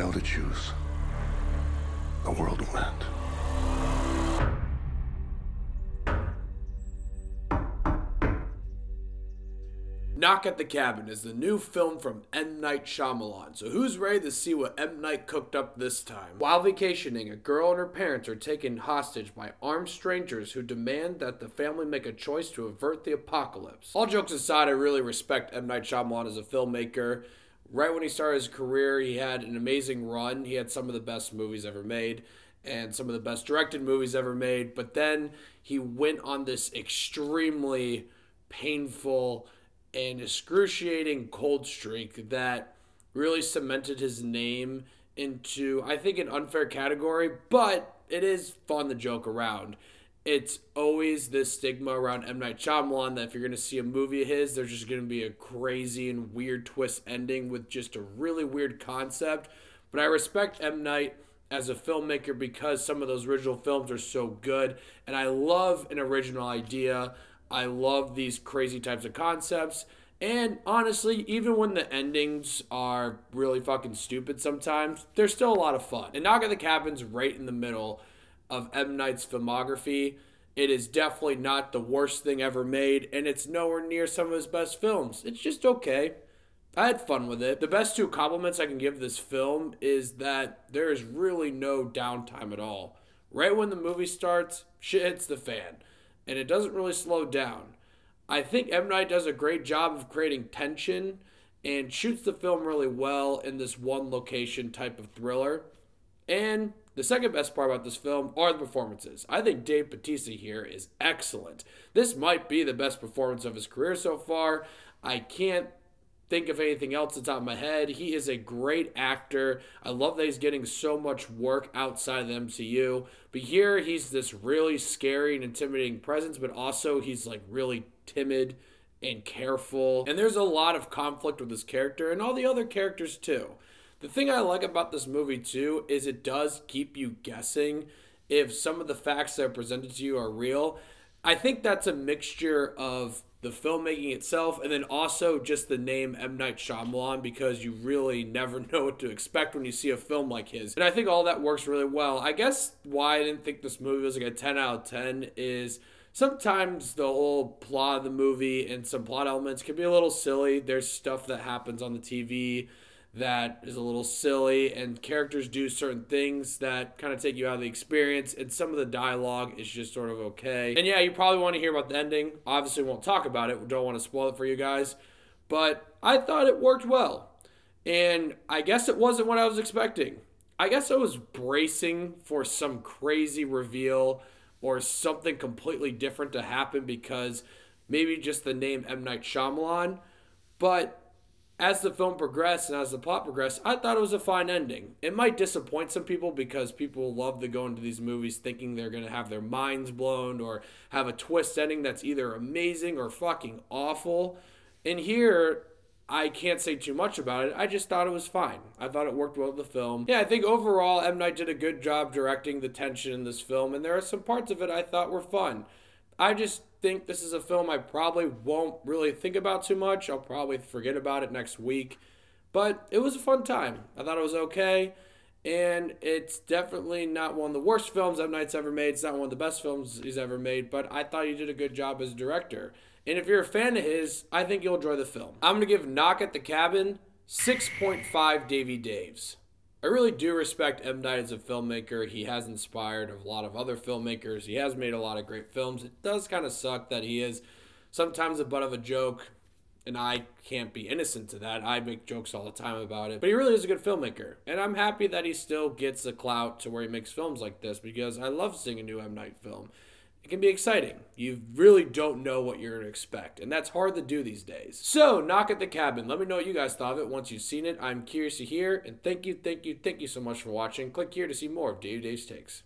fail to choose, the world will end. Knock at the Cabin is the new film from M. Night Shyamalan. So who's ready to see what M. Night cooked up this time? While vacationing, a girl and her parents are taken hostage by armed strangers who demand that the family make a choice to avert the apocalypse. All jokes aside, I really respect M. Night Shyamalan as a filmmaker. Right when he started his career, he had an amazing run. He had some of the best movies ever made and some of the best directed movies ever made. But then he went on this extremely painful and excruciating cold streak that really cemented his name into, I think, an unfair category, but it is fun to joke around. It's always this stigma around M. Night Shyamalan that if you're going to see a movie of his, there's just going to be a crazy and weird twist ending with just a really weird concept. But I respect M. Night as a filmmaker because some of those original films are so good, and I love an original idea. I love these crazy types of concepts. And honestly, even when the endings are really fucking stupid sometimes, they're still a lot of fun. And Knock at the Cabin's right in the middle of M. Night's filmography. It is definitely not the worst thing ever made, and it's nowhere near some of his best films. It's just okay. I had fun with it. The best two compliments I can give this film is that there is really no downtime at all. Right when the movie starts, shit hits the fan and it doesn't really slow down. I think M. Night does a great job of creating tension and shoots the film really well in this one location type of thriller. And the second best part about this film are the performances. I think Dave Bautista here is excellent. This might be the best performance of his career so far. I can't think of anything else that's on my head. He is a great actor. I love that he's getting so much work outside of the MCU. But here he's this really scary and intimidating presence, but also he's like really timid and careful. And there's a lot of conflict with his character and all the other characters too. The thing I like about this movie too is it does keep you guessing if some of the facts that are presented to you are real. I think that's a mixture of the filmmaking itself, and then also just the name M. Night Shyamalan because you really never know what to expect when you see a film like his. And I think all that works really well. I guess why I didn't think this movie was like a 10 out of 10 is sometimes the whole plot of the movie and some plot elements can be a little silly. There's stuff that happens on the TV that is a little silly and characters do certain things that kind of take you out of the experience and some of the dialogue is just sort of okay. And yeah you probably want to hear about the ending. Obviously won't talk about it. Don't want to spoil it for you guys. But i thought it worked well. And i guess it wasn't what i was expecting. I guess i was bracing for some crazy reveal or something completely different to happen because maybe just the name m. Night Shyamalan. But as the film progressed and as the plot progressed, I thought it was a fine ending. It might disappoint some people because people love to go into these movies thinking they're going to have their minds blown or have a twist ending that's either amazing or fucking awful. And here, I can't say too much about it. I just thought it was fine. I thought it worked well with the film. Yeah, I think overall, M. Night did a good job directing the tension in this film, and there are some parts of it I thought were fun. I just think this is a film I probably won't really think about too much. I'll probably forget about it next week. But it was a fun time. I thought it was okay. And it's definitely not one of the worst films M. Night's ever made. It's not one of the best films he's ever made, but I thought he did a good job as a director. And if you're a fan of his, I think you'll enjoy the film. I'm going to give Knock at the Cabin 6.5 Davey Daves. I really do respect M. Night as a filmmaker. He has inspired a lot of other filmmakers. He has made a lot of great films. It does kind of suck that he is sometimes a butt of a joke, and I can't be innocent to that. I make jokes all the time about it. But he really is a good filmmaker. And I'm happy that he still gets the clout to where he makes films like this because I love seeing a new M. Night film it can be exciting. You really don't know what you're going to expect, and that's hard to do these days. So, knock at the cabin. Let me know what you guys thought of it once you've seen it. I'm curious to hear, and thank you, thank you, thank you so much for watching. Click here to see more of Dave Dave's Takes.